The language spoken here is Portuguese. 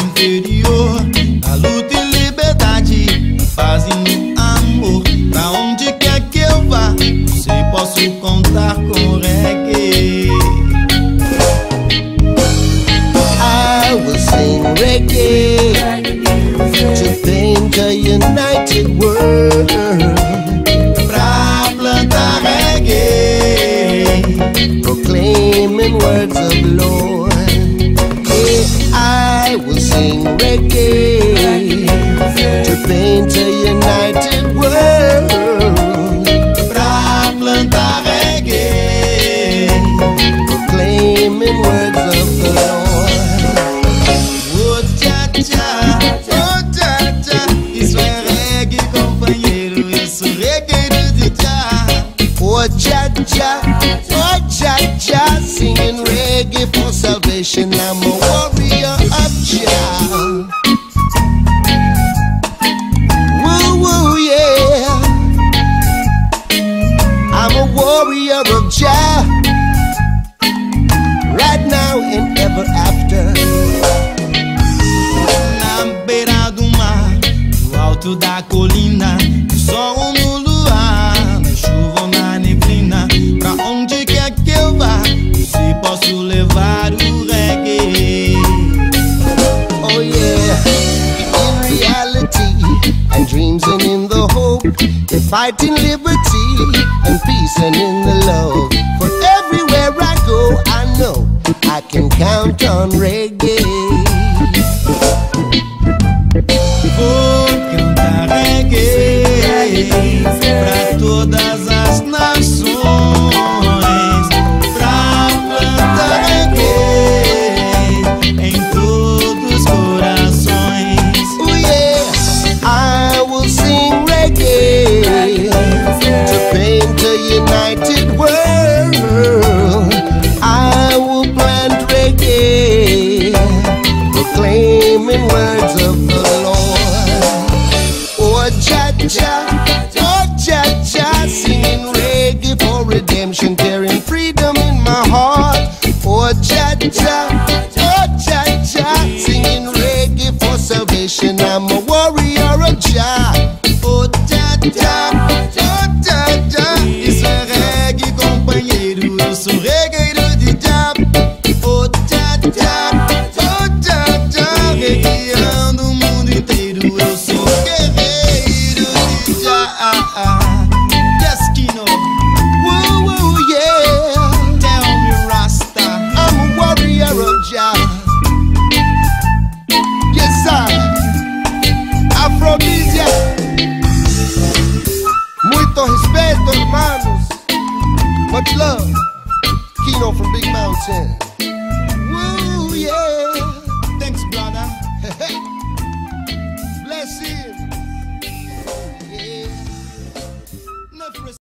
inferior. A luta e liberdade fazem no amor. Pra onde quer que eu vá, sei posso contar com o reggae. I will sing reggae to thank a united world. sing reggae to paint a united world. Pra plantar reggae, proclaiming words of the Lord. Oh, tcha, tcha, oh, tcha, tcha. Isso é reggae, companheiro. Isso reggae do tcha. Oh, tcha, tcha, oh, tcha, tcha. Singing reggae for salvation. glory of Jah right now and ever after. Na beira do mar, no alto da colina, no sol no luar, na chuva ou na neblina, pra onde quer que eu vá, eu se posso levar o reggae. Oh yeah, in reality and dreams and in the hope, they're fighting liberty and sending the love. For everywhere I go, I know I can count on reggae. united world. I will plant reggae, proclaiming words of the Lord. Oh, cha cha, oh, cha cha, singing reggae for redemption, carrying freedom in my heart. Oh, cha cha, oh, cha cha, singing reggae for salvation. I'm a warrior of Jah. eu sou guerreiro de já. Destino. Woo, woo, yeah. Tell me, Rasta, I'm a warrior of Jah. Yes, sir. Afrodisia. Muito respeito, irmãos. Much love. Kino from Big Mountain.